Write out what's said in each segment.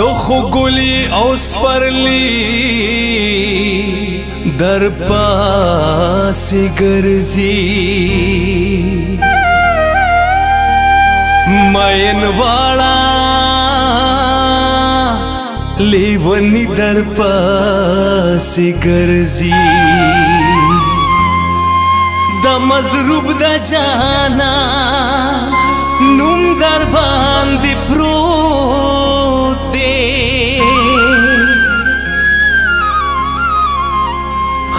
تو خو ګلی او سپرلی در پاس ګرځي مین والا لیونی در پاس ګرځي د مزروب د جانا نوم در باندې پرو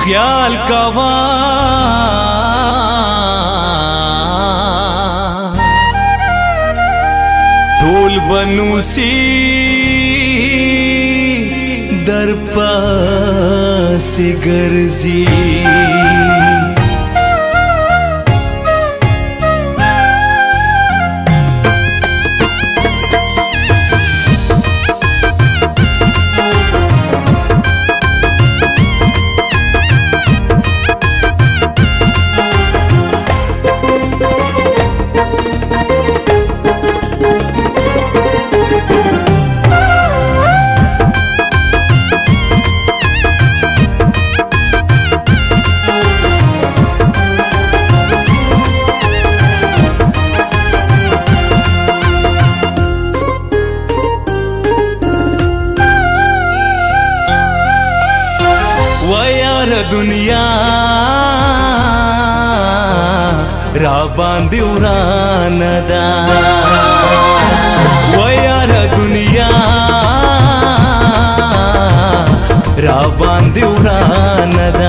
خیال کوا ټول بنوسی در پاس ګرځي दुनिया ರಾಬಾಂದಿ ಉರಾನದ ವಯಾರ ದುನಿಯಾ ರಾಬಾಂದಿ ಉರಾನದ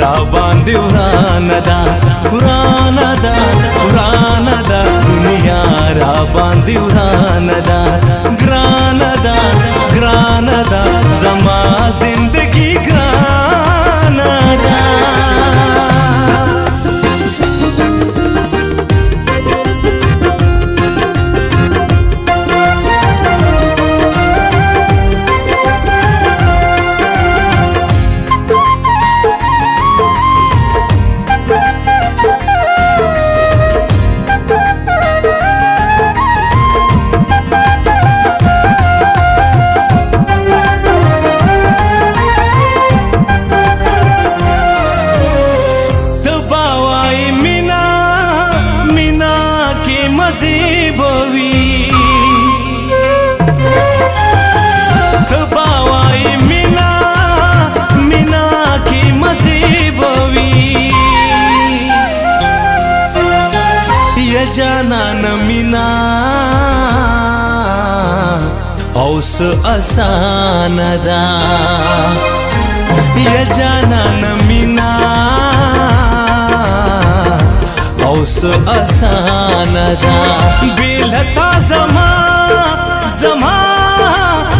ರಾಬಾಂದಿ ಉರಾನದ ಉರಾನದ ಉರಾನದ ದುನಿಯಾ ರಾಬಾಂದಿ ಉರಾನದ ಗ್ರಾನದ ಗ್ರಾನದ ಜಮಾ مزي بوي تباوي منا منا کې مزي بوي يا جانا منا اوس آسان دا یا جانا نمینا उस असानदा बेलता जमा जमा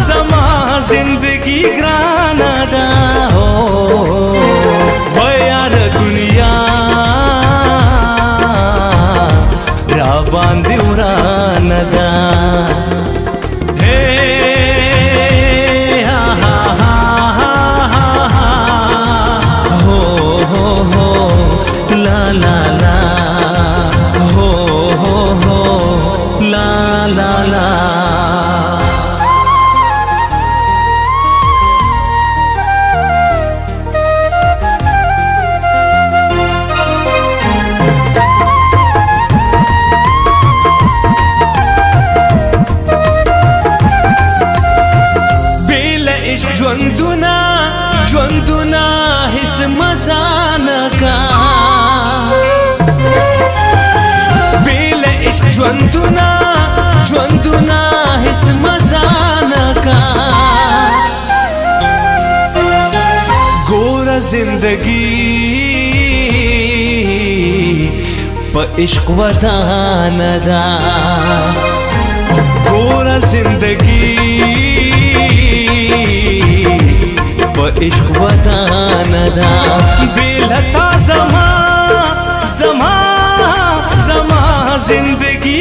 जमा जिंदगी ग्राम ژوندونه ژوندونه هیڅ مزه نه کا ګوره زندگی په عشق ودانه ده ګوره زندگی په عشق ودانه ده بل تازه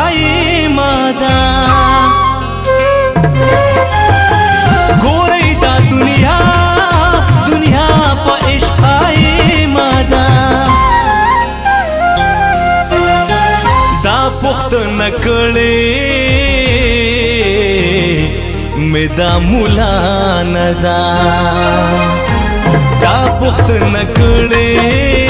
قائمه ده ګورئ دا دنیا دنیا په عشق قائمه ده دا پوښتنه کړې مې دا مولا نه ده دا پوښتنه کړې